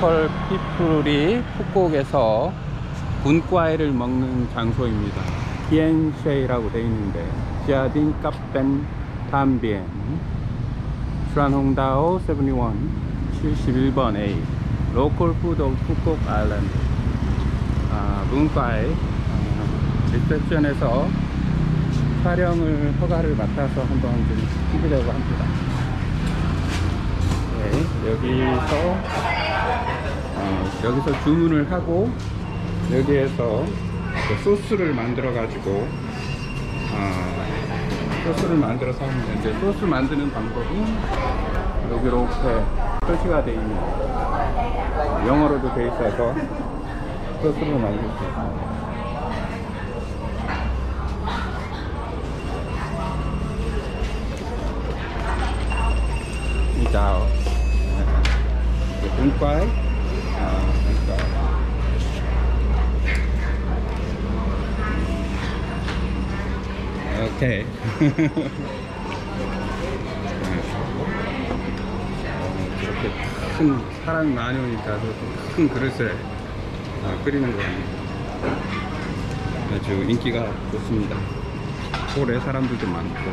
로컬 피플이 푸꾸옥에서 분과일을 먹는 장소입니다. 비엔쉐이라고 되어 있는데 지아딘 카펜 담비엔 트란홍다오 71 71번 A 로컬 푸드 오브 푸꾸옥 아일랜드 아, 문과일 아, 리셉션에서 촬영을 허가를 맡아서 한번 좀 찍으려고 합니다. 네, 여기서 어, 여기서 주문을 하고 여기에서 그 소스를 만들어 가지고 어, 소스를 만들어서 하면 되는데 소스 만드는 방법이 여기 이렇게 표시가 되어 있는 영어로도 되어 있어서 소스를 만들 수 있습니다. Quái à, 오케이 이렇게 큰 사람이 많이 오니까 큰 그릇에 아, 끓이는 거예요 아주 인기가 좋습니다. 홀에 사람들도 많고